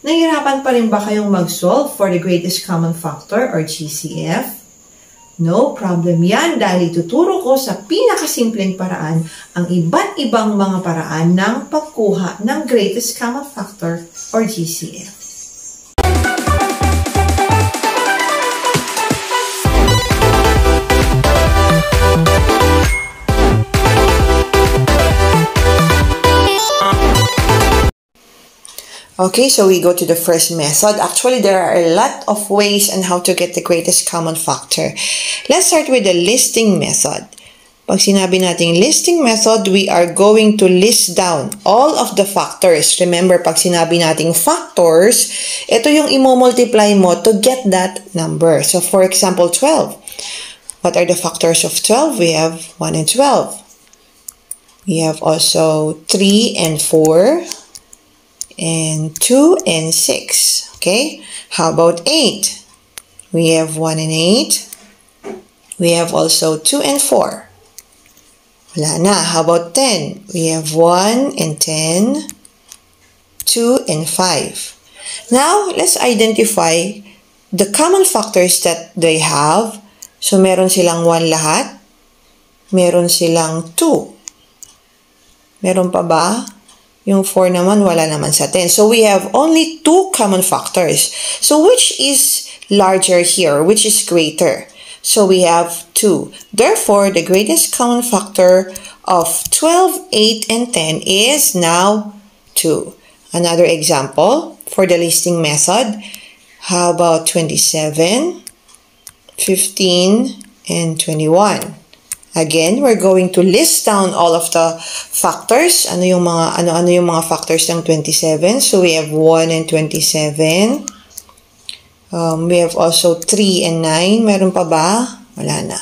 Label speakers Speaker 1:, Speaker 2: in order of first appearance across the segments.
Speaker 1: Nahirapan pa rin ba kayong mag-solve for the greatest common factor or GCF? No problem yan dahil ituturo ko sa pinakasimpleng paraan ang iba't ibang mga paraan ng pagkuha ng greatest common factor or GCF. Okay, so we go to the first method. Actually, there are a lot of ways on how to get the greatest common factor. Let's start with the listing method. Pag sinabi nating listing method, we are going to list down all of the factors. Remember, pag sinabi nating factors, ito yung imo-multiply mo to get that number. So, for example, 12. What are the factors of 12? We have 1 and 12. We have also 3 and 4 and 2 and 6. Okay? How about 8? We have 1 and 8. We have also 2 and 4. Wala na. How about 10? We have 1 and 10, 2 and 5. Now, let's identify the common factors that they have. So, meron silang 1 lahat. Meron silang 2. Meron pa ba? Yung 4 naman, wala naman sa 10. So, we have only two common factors. So, which is larger here? Which is greater? So, we have 2. Therefore, the greatest common factor of 12, 8, and 10 is now 2. Another example for the listing method. How about 27, 15, and 21? Again, we're going to list down all of the factors. Ano yung mga ano ano yung mga factors ng 27? So we have 1 and 27. Um, we have also 3 and 9. Meron pa ba? Wala na.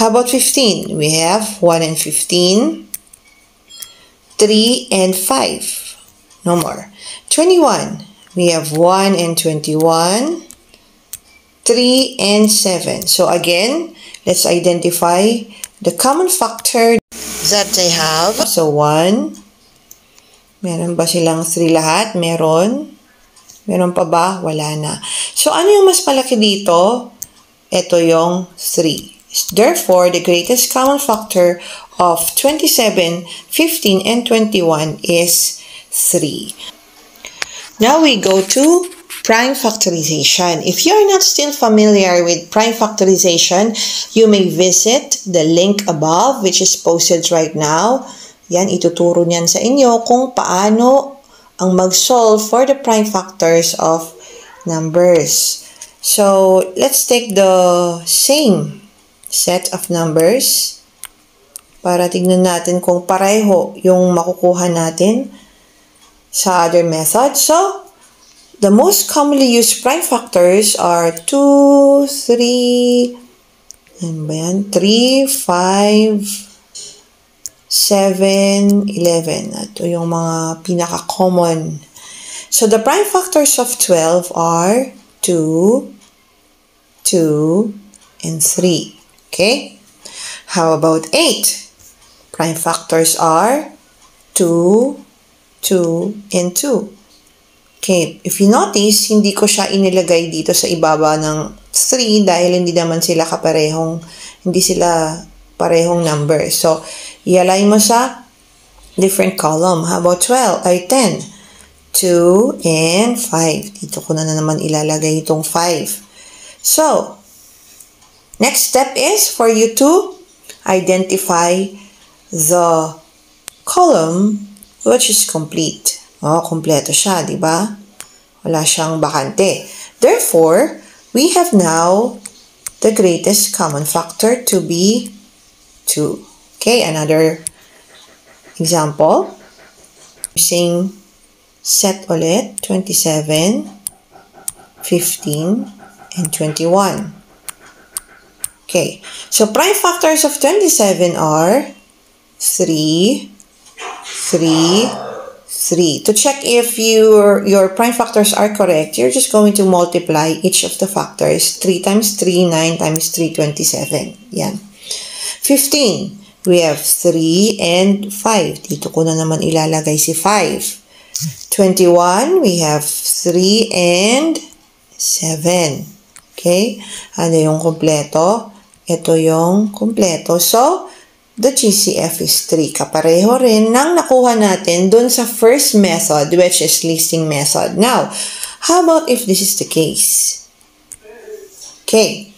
Speaker 1: How about 15? We have 1 and 15. 3 and 5. No more. 21. We have 1 and 21. 3 and 7. So again, let's identify the common factor that they have. So, 1. Meron ba silang 3 lahat? Meron. Meron pa ba? Wala na. So, ano yung mas malaki dito? Ito yung 3. Therefore, the greatest common factor of 27, 15, and 21 is 3. Now we go to prime factorization. If you're not still familiar with prime factorization, you may visit the link above which is posted right now. Yan, ituturo niyan sa inyo kung paano ang mag-solve for the prime factors of numbers. So, let's take the same set of numbers para tignan natin kung pareho yung makukuha natin sa other method. So, The most commonly used prime factors are 2, 3, ano ba yan? 3, 5, 7, 11. Ito yung mga pinaka-common. So, the prime factors of 12 are 2, 2, and 3. Okay? How about 8? Prime factors are 2, 2, and 2. Okay, if you notice, hindi ko siya inilagay dito sa ibaba ng 3 dahil hindi naman sila kaparehong, hindi sila parehong number. So, i-align mo sa different column. How about 12? Ay, 10. 2 and 5. Dito ko na, na naman ilalagay itong 5. So, next step is for you to identify the column which is complete. Oh, kompleto siya, di ba? Wala siyang bakante. Therefore, we have now the greatest common factor to be 2. Okay, another example. Using set ulit, 27, 15, and 21. Okay, so prime factors of 27 are 3, 3, 3. To check if your, your prime factors are correct, you're just going to multiply each of the factors. 3 times 3, 9 times 3, 27. Yan. 15. We have 3 and 5. Dito ko na naman ilalagay si 5. 21, we have 3 and 7. Okay? Ano yung kompleto? Ito yung kompleto. So, the GCF is 3. Kapareho rin ng nakuha natin dun sa first method, which is listing method. Now, how about if this is the case? Okay.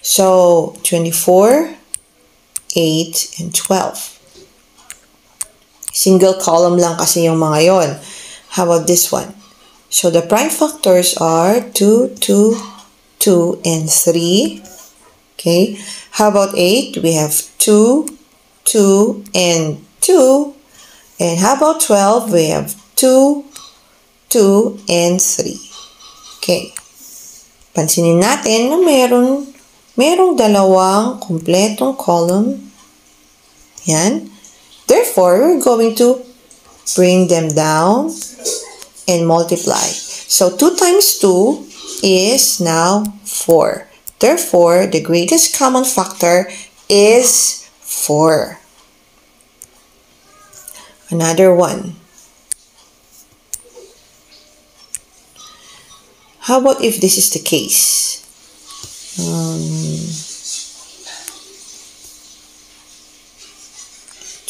Speaker 1: So, 24, 8, and 12. Single column lang kasi yung mga yon. How about this one? So the prime factors are 2, 2, 2, and 3. Okay. How about 8? We have 2, 2, and 2. And how about 12? We have 2, 2, and 3. Okay. Pansinin natin na meron, merong dalawang kompletong column. Yan. Therefore, we're going to bring them down and multiply. So 2 times 2 is now 4. Therefore, the greatest common factor is 4. Another one. How about if this is the case? Um,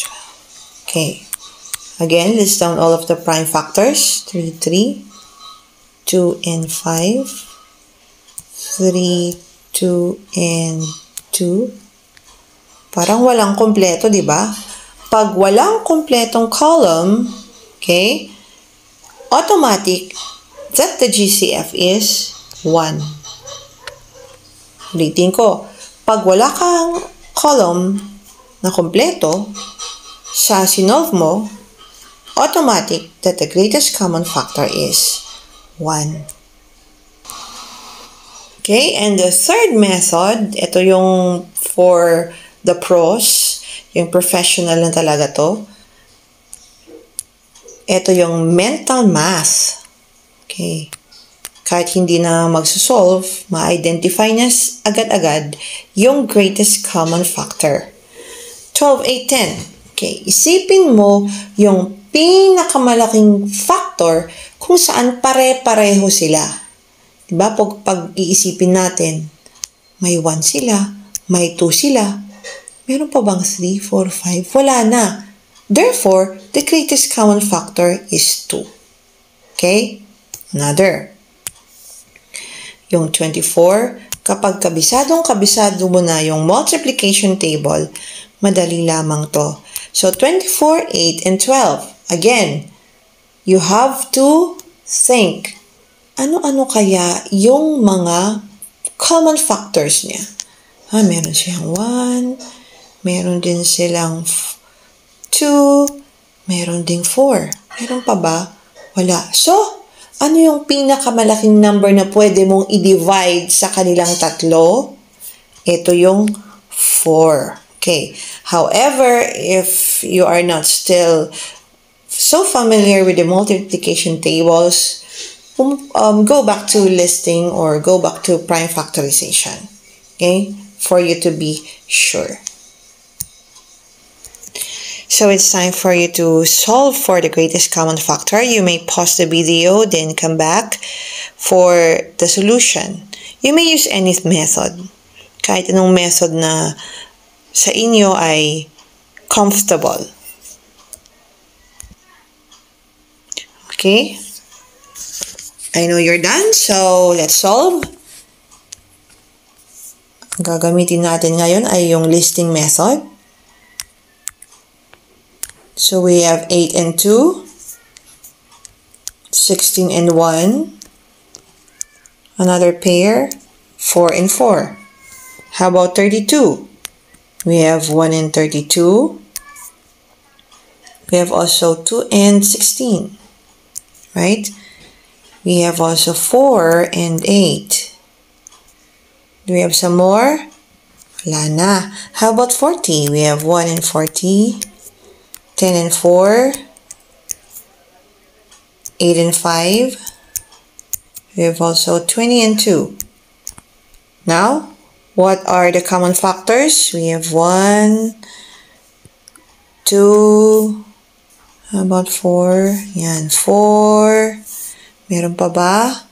Speaker 1: 12. Okay. Again, list down all of the prime factors. 3, 3, 2, and 5. 3, 2, and 2. Parang walang kompleto, di ba? Pag walang kompletong column, okay, automatic that the GCF is 1. Ulitin ko. Pag wala kang column na kompleto, sa sinolve mo, automatic that the greatest common factor is 1. Okay, and the third method, ito yung for the pros, yung professional na talaga to. Ito yung mental math. Okay. Kahit hindi na magsusolve, ma-identify niya agad-agad yung greatest common factor. 12, 8, 10. Okay, isipin mo yung pinakamalaking factor kung saan pare-pareho sila. Diba? Pag, pag iisipin natin, may 1 sila, may 2 sila, meron pa bang 3, 4, 5? Wala na. Therefore, the greatest common factor is 2. Okay? Another. Yung 24, kapag kabisadong kabisado mo na yung multiplication table, madali lamang to. So, 24, 8, and 12. Again, you have to think, ano-ano kaya yung mga common factors niya? Ha, meron siyang 1, meron din silang 2, meron ding 4. Meron pa ba? Wala. So, ano yung pinakamalaking number na pwede mong i-divide sa kanilang tatlo? Ito yung 4. Okay. However, if you are not still so familiar with the multiplication tables, um, um, go back to listing or go back to prime factorization, okay, for you to be sure. So it's time for you to solve for the greatest common factor. You may pause the video, then come back for the solution. You may use any method. Kahit anong method na sa inyo ay comfortable. Okay? I know you're done, so let's solve. Ang gagamitin natin ngayon ay yung listing method. So we have 8 and 2, 16 and 1, another pair, 4 and 4. How about 32? We have 1 and 32. We have also 2 and 16 right? We have also 4 and 8. Do we have some more? Wala na. How about 40? We have 1 and 40, 10 and 4, 8 and 5. We have also 20 and 2. Now, what are the common factors? We have 1, 2, How about 4? Yan, 4. Meron pa ba?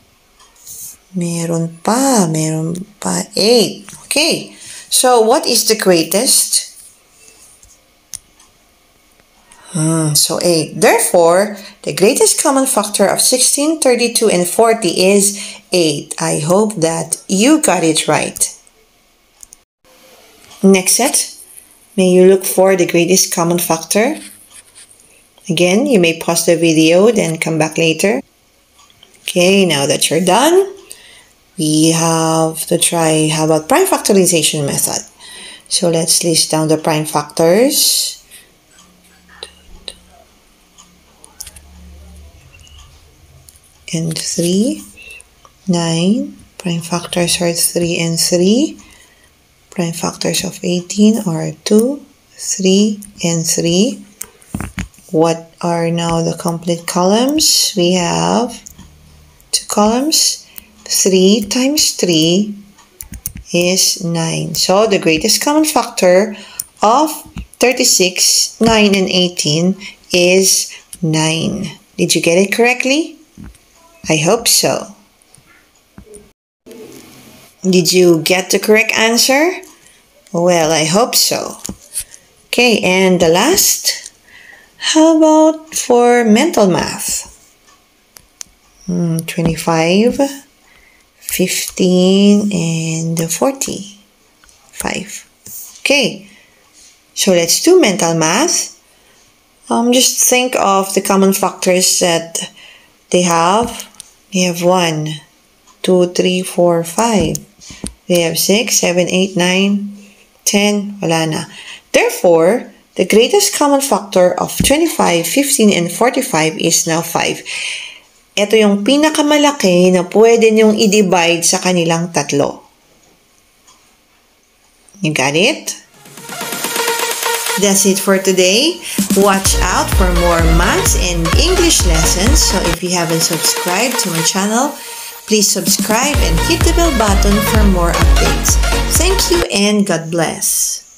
Speaker 1: Meron pa. Meron pa. 8. Okay. So, what is the greatest? Hmm, so 8. Therefore, the greatest common factor of 16, 32, and 40 is 8. I hope that you got it right. Next set. May you look for the greatest common factor. Again, you may pause the video, then come back later. Okay, now that you're done, we have to try, how about prime factorization method? So let's list down the prime factors. And 3, 9, prime factors are 3 and 3. Prime factors of 18 are 2, 3, and 3. What are now the complete columns? We have two columns. 3 times 3 is 9. So the greatest common factor of 36, 9, and 18 is 9. Did you get it correctly? I hope so. Did you get the correct answer? Well, I hope so. Okay, and the last how about for mental math? Hmm, 25, 15, and 40. 5. Okay, so let's do mental math. Um, just think of the common factors that they have. We have 1, 2, 3, 4, 5. We have 6, 7, 8, 9, 10. Wala na. Therefore, The greatest common factor of 25, 15, and 45 is now 5. Ito yung pinakamalaki na pwede niyong i-divide sa kanilang tatlo. You got it? That's it for today. Watch out for more maths and English lessons. So if you haven't subscribed to my channel, please subscribe and hit the bell button for more updates. Thank you and God bless.